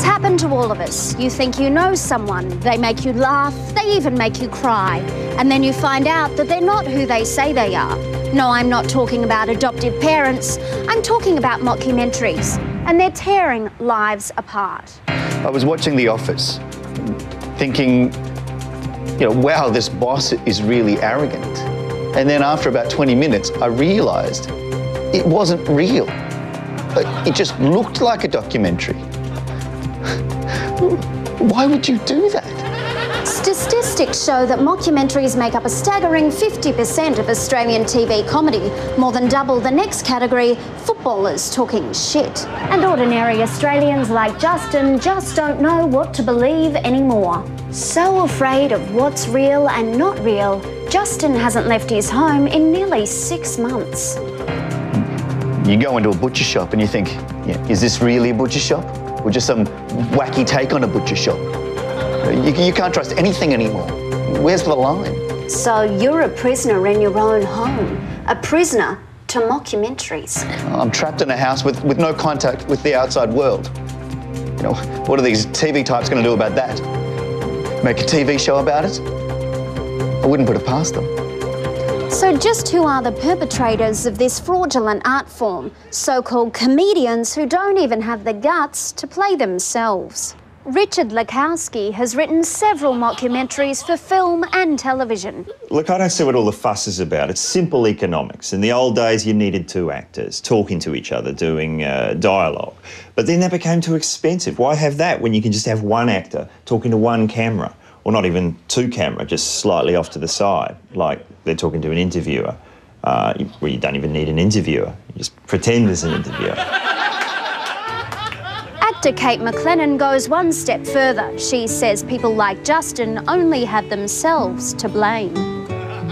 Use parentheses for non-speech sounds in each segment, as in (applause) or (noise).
It's happened to all of us. You think you know someone, they make you laugh, they even make you cry, and then you find out that they're not who they say they are. No, I'm not talking about adoptive parents, I'm talking about mockumentaries, and they're tearing lives apart. I was watching The Office, thinking, you know, wow, this boss is really arrogant. And then after about 20 minutes, I realised it wasn't real. It just looked like a documentary. Why would you do that? Statistics show that mockumentaries make up a staggering 50% of Australian TV comedy, more than double the next category, footballers talking shit. And ordinary Australians like Justin just don't know what to believe anymore. So afraid of what's real and not real, Justin hasn't left his home in nearly six months. You go into a butcher shop and you think, yeah, is this really a butcher shop? Or just some wacky take on a butcher shop? You, you can't trust anything anymore. Where's the line? So you're a prisoner in your own home, a prisoner to mockumentaries. I'm trapped in a house with, with no contact with the outside world. You know, what are these TV types going to do about that? Make a TV show about it? I wouldn't put it past them. So, just who are the perpetrators of this fraudulent art form? So called comedians who don't even have the guts to play themselves. Richard Lakowski has written several mockumentaries for film and television. Look, I don't see what all the fuss is about. It's simple economics. In the old days, you needed two actors talking to each other, doing uh, dialogue. But then that became too expensive. Why have that when you can just have one actor talking to one camera? Or not even two camera, just slightly off to the side, like they're talking to an interviewer, uh, where you don't even need an interviewer. You just pretend there's an interviewer. Actor Kate McLennan goes one step further. She says people like Justin only have themselves to blame.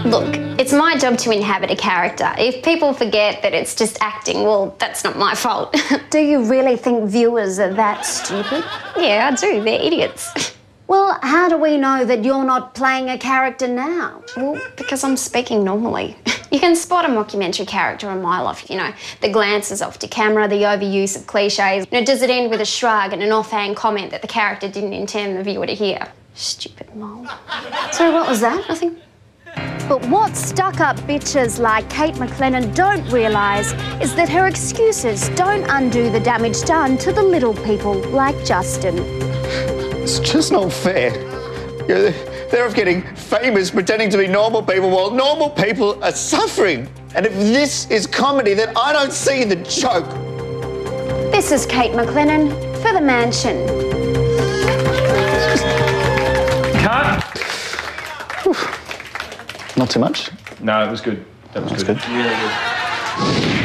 Look, it's my job to inhabit a character. If people forget that it's just acting, well, that's not my fault. (laughs) Do you really think viewers are that stupid? Yeah, I do. They're idiots. (laughs) Well, how do we know that you're not playing a character now? Well, because I'm speaking normally. (laughs) You can spot a mockumentary character a mile off, you know, the glances off to camera, the overuse of cliches. You know, does it end with a shrug and an offhand comment that the character didn't intend the viewer to hear? Stupid mole. Sorry, what was that? Nothing. But what stuck up bitches like Kate McLennan don't realise is that her excuses don't undo the damage done to the little people like Justin. It's just not fair. They're of getting famous pretending to be normal people while normal people are suffering. And if this is comedy, then I don't see the joke. This is Kate McLennan for The Mansion. Cut. Not too much. No, it was good. That was That's good. good. Really good.